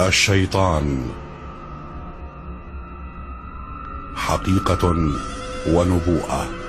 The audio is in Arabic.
الشيطان. حقيقة ونبوءة.